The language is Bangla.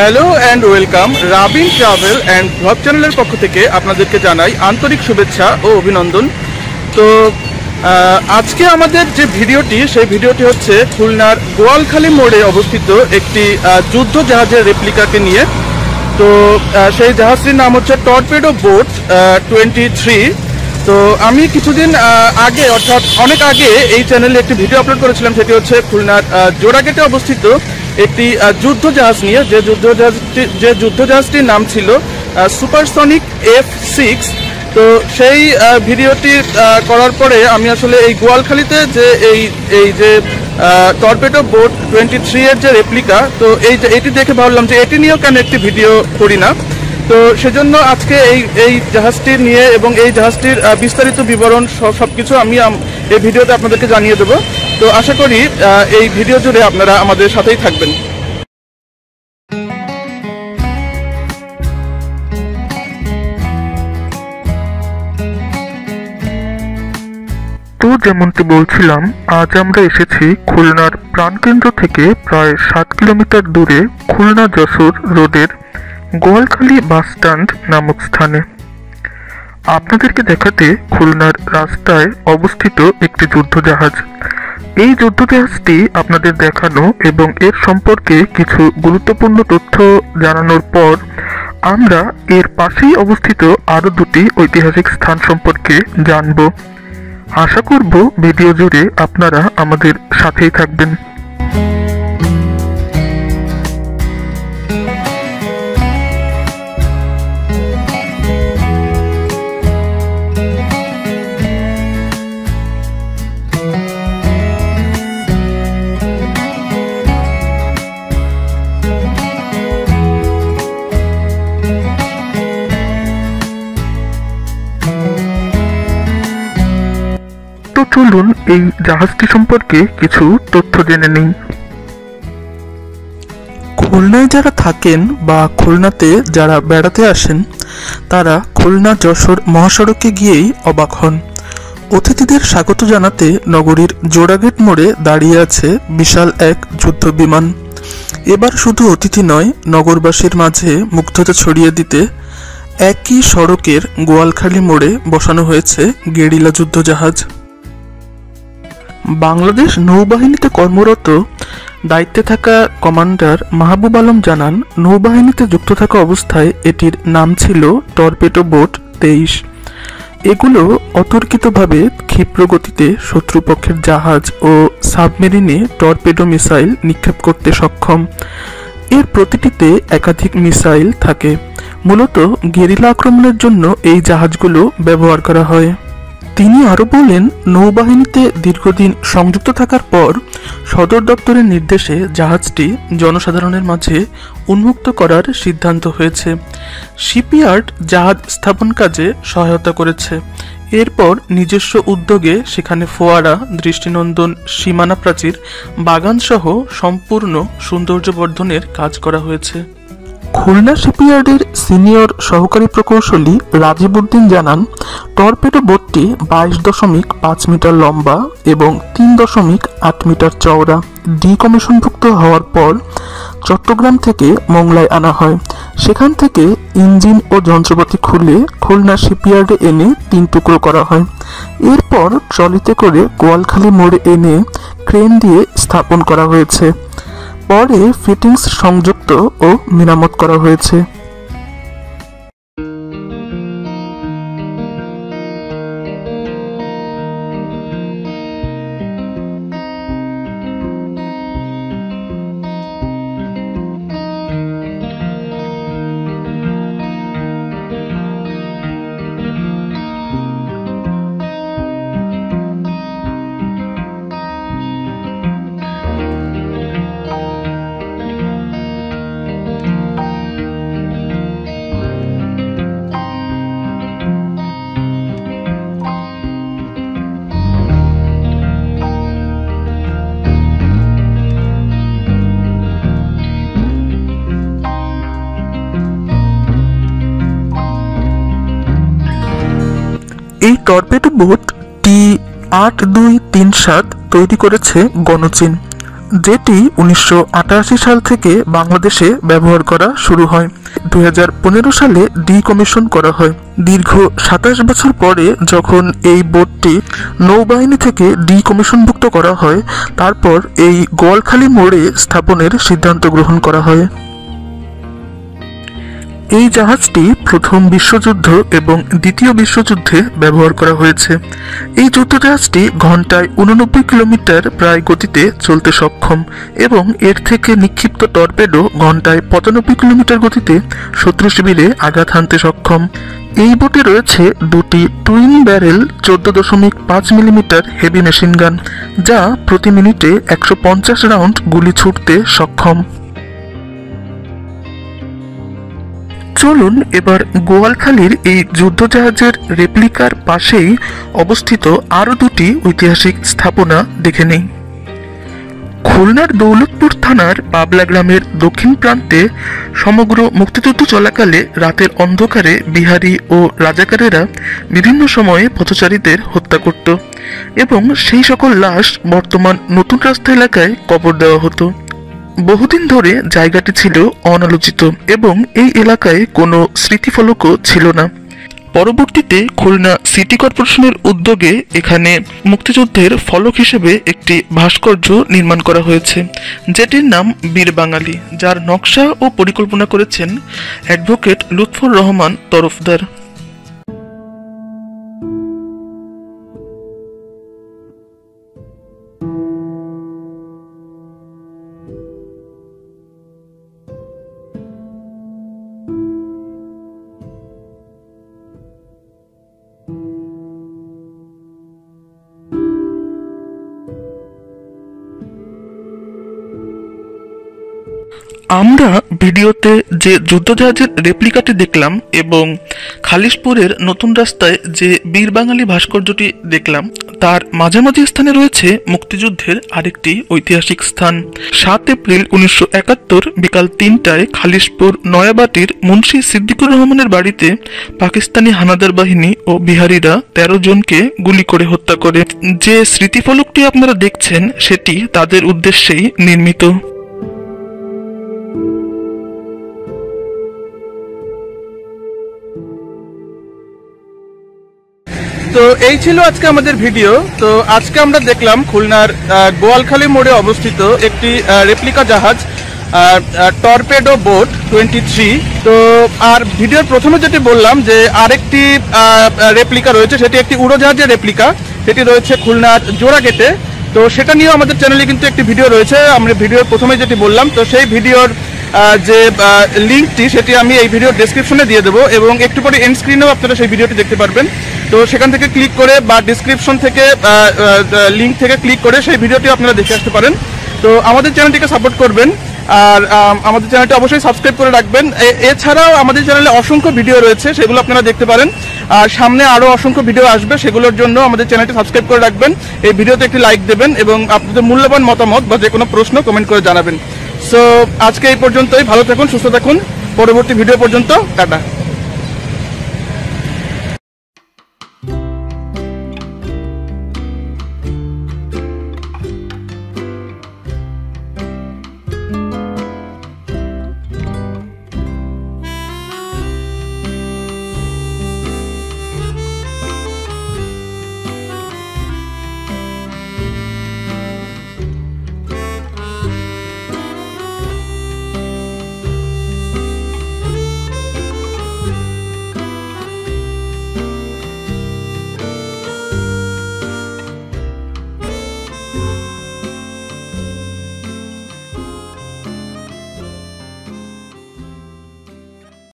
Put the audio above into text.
Hello and welcome, Rabin travel and blog চ্যানেলের পক্ষ থেকে আপনাদেরকে জানাই আন্তরিক শুভেচ্ছা ও অভিনন্দন। তো আজকে আমাদের যে ভিডিওটি, সেই ভিডিওটি হচ্ছে খুলনার গোয়ালখালী মোড়ে অবস্থিত একটি যুদ্ধ জাহাজের রেপ্লিকাকে নিয়ে। তো সেই জাহাজটির নাম হচ্ছে টর্পেডো বোট টোয়েন্টি থ্রি। তো আমি কিছুদিন আগে, অর্থাৎ অনেক আগে এই চ্যানেলে একটি ভিডিও আপলোড করেছিলাম, সেটি হচ্ছে খুলনার জোড়াগেটে অবস্থিত একটি যুদ্ধ জাহাজ নিয়ে। যে যুদ্ধ জাহাজটি যে যুদ্ধ জাহাজটির নাম ছিল সুপারসনিক এফ সিক্স তো সেই ভিডিওটি করার পরে আমি আসলে এই গোয়ালখালীতে যে এই এই যে টর্পেটো বোট টোয়েন্টি থ্রি এর যে রেপ্লিকা তো এই এটি দেখে ভাবলাম যে এটি নিয়েও কেন একটি ভিডিও করি না? তো সেজন্য আজকে এই এই জাহাজটি নিয়ে এবং এই জাহাজটির বিস্তারিত বিবরণ সব কিছু আমি এই ভিডিওতে আপনাদেরকে জানিয়ে দেবো। তো আশা করি এই ভিডিও জুড়ে আপনারা আমাদের সাথেই থাকবেন। তো যেমনটি বলছিলাম, আজ আমরা এসেছি খুলনার প্রাণকেন্দ্র থেকে প্রায় সাত কিলোমিটার দূরে খুলনা যশোর রোডের গোয়ালখালী বাস স্ট্যান্ড নামক স্থানে। আপনাদেরকে দেখাতে খুলনার রাস্তায় অবস্থিত একটি যুদ্ধজাহাজ। এই যুদ্ধজাহাজটি আপনাদের দেখানো এবং এর সম্পর্কে কিছু গুরুত্বপূর্ণ তথ্য জানানোর পর, আমরা এর পাশেই অবস্থিত আরও দুটি ঐতিহাসিক স্থান সম্পর্কে জানব। আশা করব ভিডিও জুড়ে আপনারা আমাদের সাথেই থাকবেন। তো চলুন, এই জাহাজটি সম্পর্কে কিছু তথ্য জেনে নিই। খুলনায় যারা থাকেন বা খুলনাতে যারা বেড়াতে আসেন, তারা খুলনা যশোর মহাসড়কে গিয়েই অবাক হন। অতিথিদের স্বাগত জানাতে নগরীর জোড়াগেট মোড়ে দাঁড়িয়ে আছে বিশাল এক যুদ্ধ বিমান। এবার শুধু অতিথি নয়, নগরবাসীর মাঝে মুগ্ধতা ছড়িয়ে দিতে একই সড়কের গোয়ালখালী মোড়ে বসানো হয়েছে গেরিলা যুদ্ধজাহাজ। বাংলাদেশ নৌবাহিনীতে কর্মরত, দায়িত্বে থাকা কমান্ডার মাহবুব আলম জানান, নৌবাহিনীতে যুক্ত থাকা অবস্থায় এটির নাম ছিল টর্পেডো বোট তেইশ। এগুলো অতর্কিতভাবে ক্ষিপ্র গতিতে শত্রুপক্ষের জাহাজ ও সাবমেরিনে টর্পেডো মিসাইল নিক্ষেপ করতে সক্ষম। এর প্রতিটিতে একাধিক মিসাইল থাকে। মূলত গেরিলা আক্রমণের জন্য এই জাহাজগুলো ব্যবহার করা হয়। তিনি আরও বলেন, নৌবাহিনীতে দীর্ঘদিন সংযুক্ত থাকার পর সদর দপ্তরের নির্দেশে জাহাজটি জনসাধারণের মাঝে উন্মুক্ত করার সিদ্ধান্ত হয়েছে। শিপইয়ার্ড জাহাজ স্থাপন কাজে সহায়তা করেছে। এরপর নিজস্ব উদ্যোগে সেখানে ফোয়ারা, দৃষ্টিনন্দন, সীমানা প্রাচীর, বাগানসহ সম্পূর্ণ সৌন্দর্যবর্ধনের কাজ করা হয়েছে। খুলনা শিপইয়ার্ডের সিনিয়র সহকারী প্রকৌশলী রাজীব উদ্দিন জানান, টর্পেডো বোটটি বাইশ দশমিক পাঁচ মিটার লম্বা এবং তিন দশমিক আট মিটার চওড়া। ডিকমিশনভুক্ত হওয়ার পর চট্টগ্রাম থেকে মোংলায় আনা হয়। সেখান থেকে ইঞ্জিন ও যন্ত্রপাতি খুলে খুলনা শিপইয়ার্ডে এনে তিন টুকরো করা হয়। এরপর ট্রলিতে করে গোয়ালখালী মোড়ে এনে ক্রেন দিয়ে স্থাপন করা হয়েছে। পরে ফিটিংস সংযুক্ত ও মেরামত করা হয়েছে। এই টর্পেডো বোট টি আট দুই তিন সাত তৈরি করেছে গণচীন, যেটি উনিশশো আটাশি সাল থেকে বাংলাদেশে ব্যবহার করা শুরু হয়। দুই হাজার পনেরো সালে ডিকমিশন করা হয়। দীর্ঘ সাতাশ বছর পরে যখন এই বোটটি নৌবাহিনী থেকে ডিকমিশনভুক্ত করা হয়, তারপর এই গোয়ালখালী মোড়ে স্থাপনের সিদ্ধান্ত গ্রহণ করা হয়। এই জাহাজটি প্রথম বিশ্বযুদ্ধ এবং দ্বিতীয় বিশ্বযুদ্ধে ব্যবহার করা হয়েছে। এই যুদ্ধজাহাজটি ঘন্টায় উননব্বই কিলোমিটার প্রায় গতিতে চলতে সক্ষম এবং এর থেকে নিক্ষিপ্ত টর্পেডো ঘন্টায় পঁচানব্বই কিলোমিটার গতিতে শত্রু শিবিরে আঘাত হানতে সক্ষম। এই বোটে রয়েছে দুটি টুইন ব্যারেল, চোদ্দ দশমিক পাঁচ মিলিমিটার হেভি মেশিন গান যা প্রতি মিনিটে একশো পঞ্চাশ রাউন্ড গুলি ছুটতে সক্ষম। চলুন এবার গোয়ালখালীর এই যুদ্ধজাহাজের রেপ্লিকার পাশেই অবস্থিত আরও দুটি ঐতিহাসিক স্থাপনা দেখে নেই। খুলনার দৌলতপুর থানার পাবলা গ্রামের দক্ষিণ প্রান্তে সমগ্র মুক্তিযুদ্ধ চলাকালে রাতের অন্ধকারে বিহারি ও রাজাকারেরা বিভিন্ন সময়ে পথচারীদের হত্যা করত এবং সেই সকল লাশ বর্তমান নতুন রাস্তা এলাকায় কবর দেওয়া হতো। বহুদিন ধরে জায়গাটি ছিল অনালোচিত এবং এই এলাকায় কোনো স্মৃতিফলকও ছিল না। পরবর্তীতে খুলনা সিটি কর্পোরেশনের উদ্যোগে এখানে মুক্তিযুদ্ধের ফলক হিসেবে একটি ভাস্কর্য নির্মাণ করা হয়েছে, যেটির নাম বীর বাঙালি, যার নকশা ও পরিকল্পনা করেছেন অ্যাডভোকেট লুৎফর রহমান তরফদার। আমরা ভিডিওতে যে যুদ্ধজাহাজের রেপ্লিকাটি দেখলাম এবং খালিশপুরের নতুন রাস্তায় যে বীর বাঙালি ভাস্কর্যটি দেখলাম, তার মাঝামাঝি স্থানে রয়েছে মুক্তিযুদ্ধের আরেকটি ঐতিহাসিক স্থান। সাত এপ্রিল উনিশশো একাত্তর বিকাল তিনটায় খালিশপুর নয়াবাটির মুন্সি সিদ্দিকুর রহমানের বাড়িতে পাকিস্তানি হানাদার বাহিনী ও বিহারিরা তেরো জনকে গুলি করে হত্যা করে। যে স্মৃতিফলকটি আপনারা দেখছেন, সেটি তাদের উদ্দেশ্যেই নির্মিত। তো এই ছিল আজকে আমাদের ভিডিও। তো আজকে আমরা দেখলাম খুলনার গোয়ালখালী মোড়ে অবস্থিত একটি রেপ্লিকা জাহাজ টর্পেডো বোট টোয়েন্টি থ্রি। তো আর ভিডিওর প্রথমে যেটি বললাম যে আরেকটি রেপ্লিকা রয়েছে, সেটি একটি উড়োজাহাজের রেপ্লিকা। সেটি রয়েছে খুলনার জোড়াগেটে। তো সেটা নিয়েও আমাদের চ্যানেলে কিন্তু একটি ভিডিও রয়েছে। আমরা ভিডিওর প্রথমে যেটি বললাম, তো সেই ভিডিওর যে লিঙ্কটি সেটি আমি এই ভিডিওর ডেসক্রিপশনে দিয়ে দেবো এবং একটু পরে এন্ড স্ক্রিনেও আপনারা সেই ভিডিওটি দেখতে পারবেন। তো সেখান থেকে ক্লিক করে বা ডিসক্রিপশন থেকে লিঙ্ক থেকে ক্লিক করে সেই ভিডিওটি আপনারা দেখে আসতে পারেন। তো আমাদের চ্যানেলটিকে সাপোর্ট করবেন। আর আমাদের চ্যানেলটি অবশ্যই সাবস্ক্রাইব করে রাখবেন। এছাড়াও আমাদের চ্যানেলে অসংখ্য ভিডিও রয়েছে, সেগুলো আপনারা দেখতে পারেন। আর সামনে আরও অসংখ্য ভিডিও আসবে, সেগুলোর জন্য আমাদের চ্যানেলটি সাবস্ক্রাইব করে রাখবেন। এই ভিডিওতে একটি লাইক দেবেন এবং আপনাদের মূল্যবান মতামত বা যে কোনো প্রশ্ন কমেন্ট করে জানাবেন। সো আজকে এই পর্যন্তই। ভালো থাকুন সুস্থ থাকুন। পরবর্তী ভিডিও পর্যন্ত। টাটা।